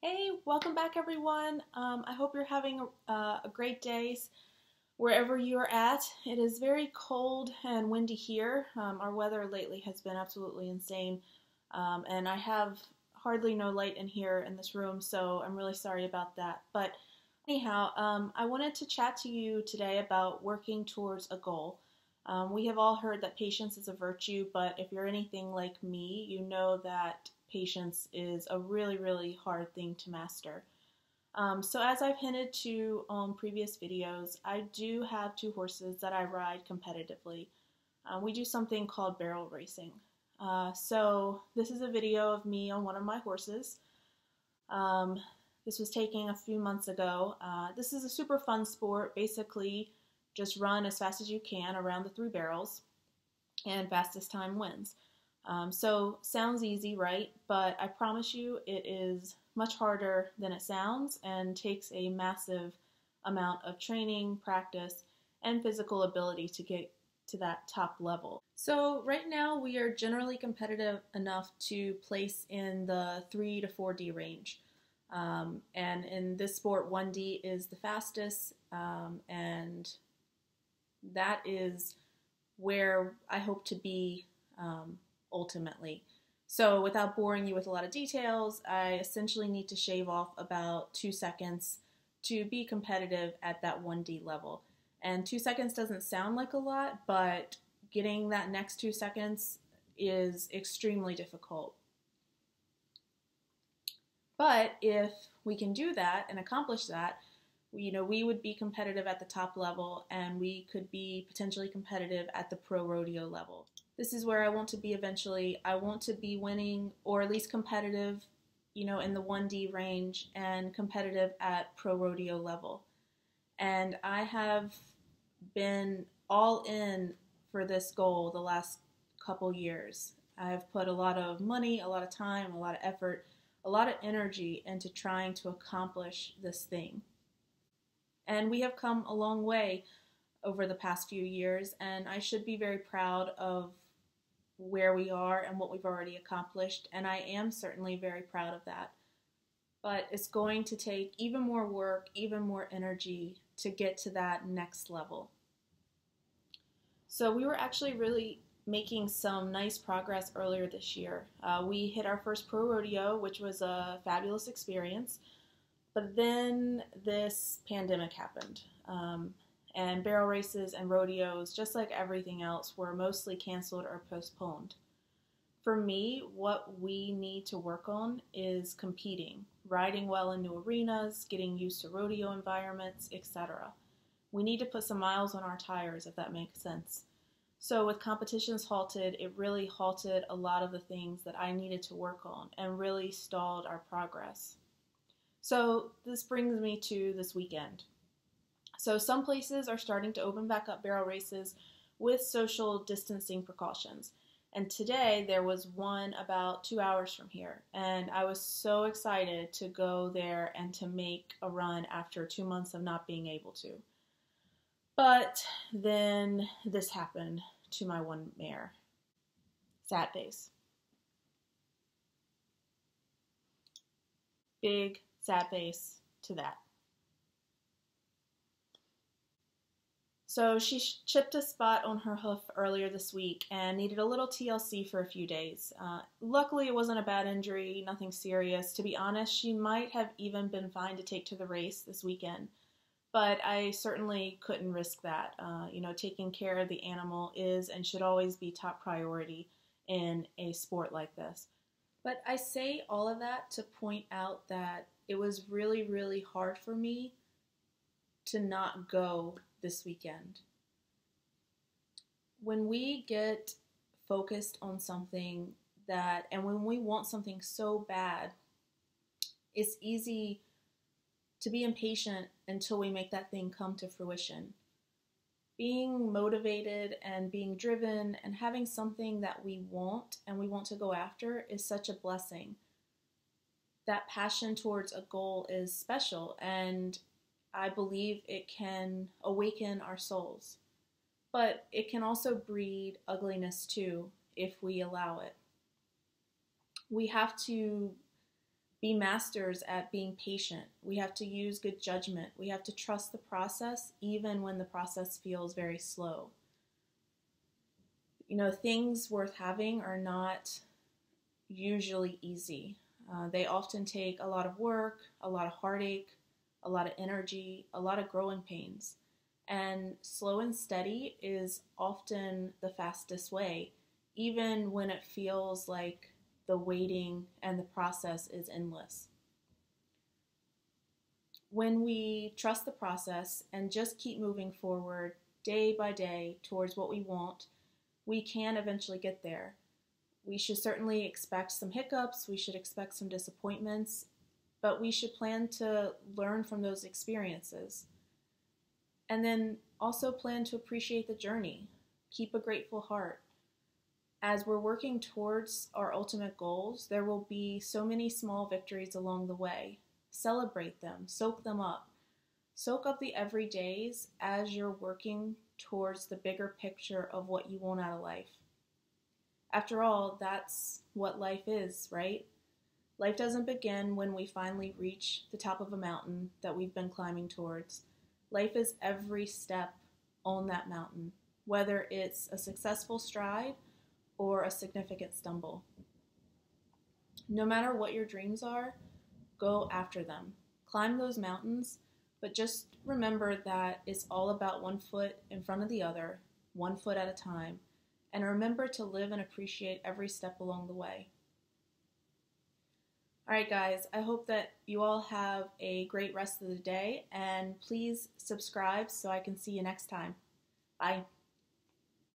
Hey, welcome back everyone. Um, I hope you're having a, uh, a great day wherever you're at. It is very cold and windy here. Um, our weather lately has been absolutely insane, um, and I have hardly no light in here in this room, so I'm really sorry about that. But anyhow, um, I wanted to chat to you today about working towards a goal. Um, we have all heard that patience is a virtue, but if you're anything like me, you know that patience is a really, really hard thing to master. Um, so as I've hinted to on previous videos, I do have two horses that I ride competitively. Uh, we do something called barrel racing. Uh, so this is a video of me on one of my horses. Um, this was taken a few months ago. Uh, this is a super fun sport. Basically, just run as fast as you can around the three barrels, and fastest time wins. Um, so sounds easy, right? But I promise you it is much harder than it sounds and takes a massive amount of training, practice, and physical ability to get to that top level. So right now we are generally competitive enough to place in the 3 to 4D range. Um, and in this sport, 1D is the fastest, um, and that is where I hope to be um, ultimately. So without boring you with a lot of details, I essentially need to shave off about two seconds to be competitive at that 1D level. And two seconds doesn't sound like a lot, but getting that next two seconds is extremely difficult. But if we can do that and accomplish that, you know, we would be competitive at the top level and we could be potentially competitive at the pro rodeo level this is where I want to be eventually. I want to be winning or at least competitive, you know, in the 1D range and competitive at pro rodeo level. And I have been all in for this goal the last couple years. I've put a lot of money, a lot of time, a lot of effort, a lot of energy into trying to accomplish this thing. And we have come a long way over the past few years, and I should be very proud of where we are and what we've already accomplished, and I am certainly very proud of that. But it's going to take even more work, even more energy to get to that next level. So, we were actually really making some nice progress earlier this year. Uh, we hit our first pro rodeo, which was a fabulous experience. But then this pandemic happened. Um, and barrel races and rodeos, just like everything else, were mostly canceled or postponed. For me, what we need to work on is competing, riding well in new arenas, getting used to rodeo environments, etc. We need to put some miles on our tires, if that makes sense. So, with competitions halted, it really halted a lot of the things that I needed to work on and really stalled our progress. So, this brings me to this weekend. So some places are starting to open back up barrel races with social distancing precautions. And today there was one about two hours from here. And I was so excited to go there and to make a run after two months of not being able to. But then this happened to my one mare. Sad face. Big sad face to that. So she chipped a spot on her hoof earlier this week and needed a little TLC for a few days. Uh, luckily, it wasn't a bad injury, nothing serious. To be honest, she might have even been fine to take to the race this weekend, but I certainly couldn't risk that. Uh, you know, taking care of the animal is and should always be top priority in a sport like this. But I say all of that to point out that it was really, really hard for me to not go this weekend. When we get focused on something that, and when we want something so bad, it's easy to be impatient until we make that thing come to fruition. Being motivated and being driven and having something that we want and we want to go after is such a blessing. That passion towards a goal is special and I believe it can awaken our souls. But it can also breed ugliness too if we allow it. We have to be masters at being patient. We have to use good judgment. We have to trust the process even when the process feels very slow. You know, things worth having are not usually easy. Uh, they often take a lot of work, a lot of heartache, a lot of energy, a lot of growing pains. And slow and steady is often the fastest way, even when it feels like the waiting and the process is endless. When we trust the process and just keep moving forward day by day towards what we want, we can eventually get there. We should certainly expect some hiccups, we should expect some disappointments, but we should plan to learn from those experiences. And then also plan to appreciate the journey. Keep a grateful heart. As we're working towards our ultimate goals, there will be so many small victories along the way. Celebrate them, soak them up. Soak up the everydays as you're working towards the bigger picture of what you want out of life. After all, that's what life is, right? Life doesn't begin when we finally reach the top of a mountain that we've been climbing towards. Life is every step on that mountain, whether it's a successful stride or a significant stumble. No matter what your dreams are, go after them. Climb those mountains, but just remember that it's all about one foot in front of the other, one foot at a time, and remember to live and appreciate every step along the way. All right, guys, I hope that you all have a great rest of the day, and please subscribe so I can see you next time. Bye.